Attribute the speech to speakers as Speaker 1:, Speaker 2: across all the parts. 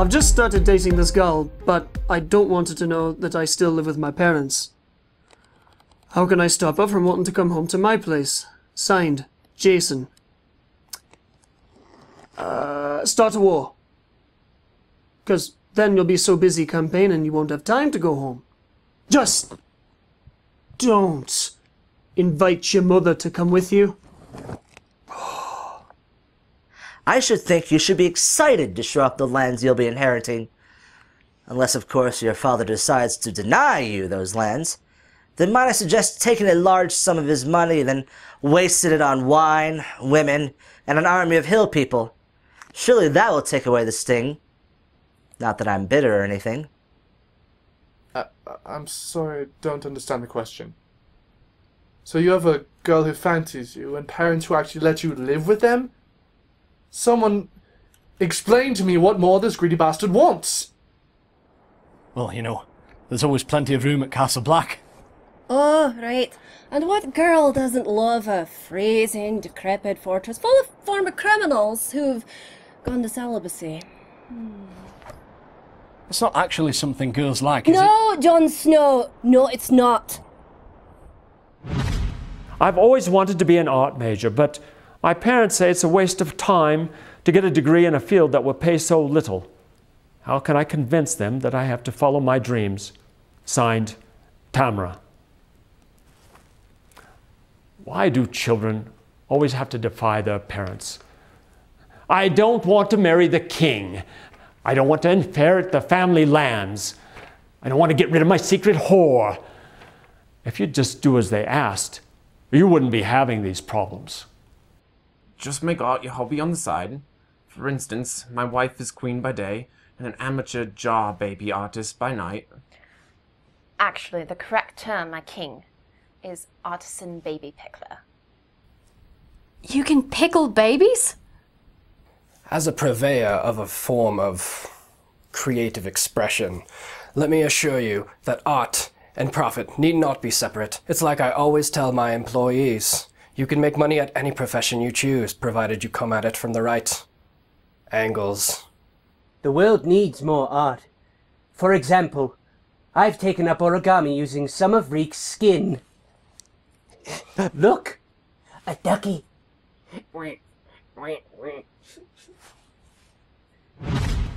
Speaker 1: I've just started dating this girl, but I don't want her to know that I still live with my parents. How can I stop her from wanting to come home to my place? Signed, Jason. Uh, start a war. Because then you'll be so busy campaigning you won't have time to go home. Just don't invite your mother to come with you.
Speaker 2: I should think you should be excited to show off the lands you'll be inheriting. Unless, of course, your father decides to deny you those lands. Then might I suggest taking a large sum of his money and then wasting it on wine, women, and an army of hill people. Surely that will take away the sting. Not that I'm bitter or anything.
Speaker 3: Uh, I'm sorry, I don't understand the question. So you have a girl who fancies you and parents who actually let you live with them? Someone explain to me what more this greedy bastard wants.
Speaker 4: Well, you know, there's always plenty of room at Castle Black.
Speaker 5: Oh, right. And what girl doesn't love a freezing, decrepit fortress full of former criminals who've gone to celibacy? Hmm.
Speaker 4: It's not actually something girls like, is it?
Speaker 5: No, Jon Snow. No, it's not.
Speaker 6: I've always wanted to be an art major, but my parents say it's a waste of time to get a degree in a field that will pay so little. How can I convince them that I have to follow my dreams? Signed, Tamra. Why do children always have to defy their parents? I don't want to marry the king. I don't want to inherit the family lands. I don't want to get rid of my secret whore. If you'd just do as they asked, you wouldn't be having these problems.
Speaker 7: Just make art your hobby on the side. For instance, my wife is queen by day and an amateur jar baby artist by night.
Speaker 8: Actually, the correct term, my king, is artisan baby pickler.
Speaker 9: You can pickle babies?
Speaker 10: As a purveyor of a form of creative expression, let me assure you that art and profit need not be separate. It's like I always tell my employees. You can make money at any profession you choose, provided you come at it from the right angles.
Speaker 11: The world needs more art. For example, I've taken up origami using some of Reek's skin. Look! A ducky.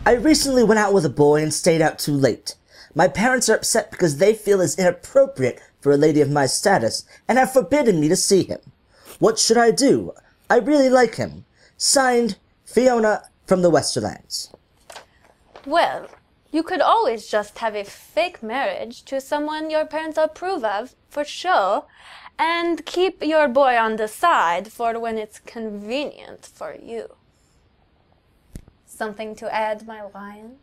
Speaker 2: I recently went out with a boy and stayed out too late. My parents are upset because they feel it's inappropriate for a lady of my status and have forbidden me to see him. What should I do? I really like him. Signed, Fiona from the Westerlands.
Speaker 8: Well, you could always just have a fake marriage to someone your parents approve of, for sure, and keep your boy on the side for when it's convenient for you. Something to add, my lion?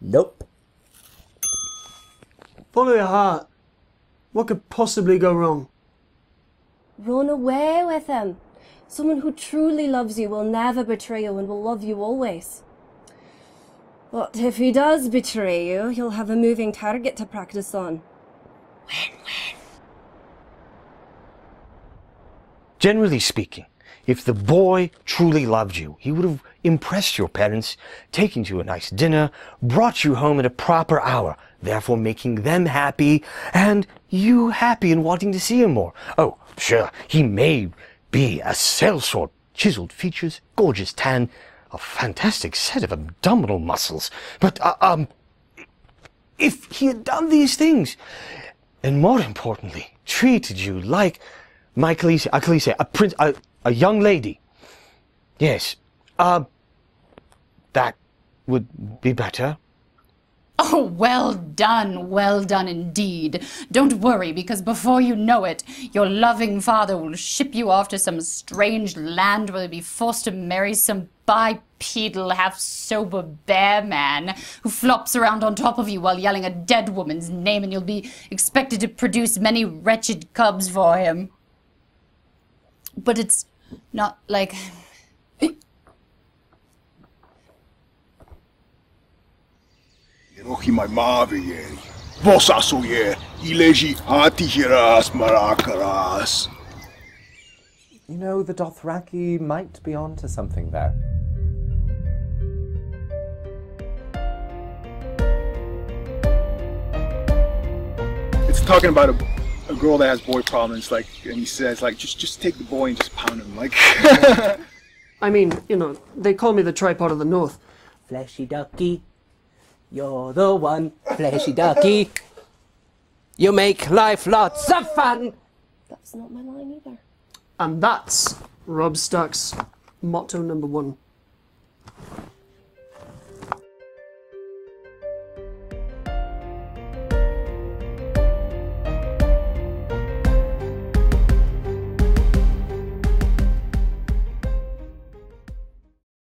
Speaker 2: Nope.
Speaker 1: Follow your heart. What could possibly go wrong?
Speaker 5: Run away with him. Someone who truly loves you will never betray you and will love you always. But if he does betray you, you'll have a moving target to practice on.
Speaker 12: Generally speaking, if the boy truly loved you, he would have impressed your parents, taken you to a nice dinner, brought you home at a proper hour, therefore making them happy and you happy and wanting to see him more. Oh, sure, he may be a sellsword, chiseled features, gorgeous tan, a fantastic set of abdominal muscles, but, uh, um, if he had done these things, and more importantly, treated you like my Khaleesi, a Khaleesi, a prince, a, a young lady. Yes, uh, that would be better.
Speaker 9: Oh, well done, well done indeed. Don't worry, because before you know it, your loving father will ship you off to some strange land where you'll be forced to marry some bipedal, half sober bear man who flops around on top of you while yelling a dead woman's name, and you'll be expected to produce many wretched cubs for him. But it's not like
Speaker 13: hatihiras marakaras.
Speaker 14: You know, the Dothraki might be onto something there.
Speaker 13: It's talking about a a girl that has boy problems, like, and he says, like, just just take the boy and just pound him, like.
Speaker 1: I mean, you know, they call me the tripod of the north.
Speaker 11: Fleshy ducky, you're the one. Fleshy ducky, you make life lots of fun.
Speaker 5: That's not my line either.
Speaker 1: And that's Robb Stark's motto number one.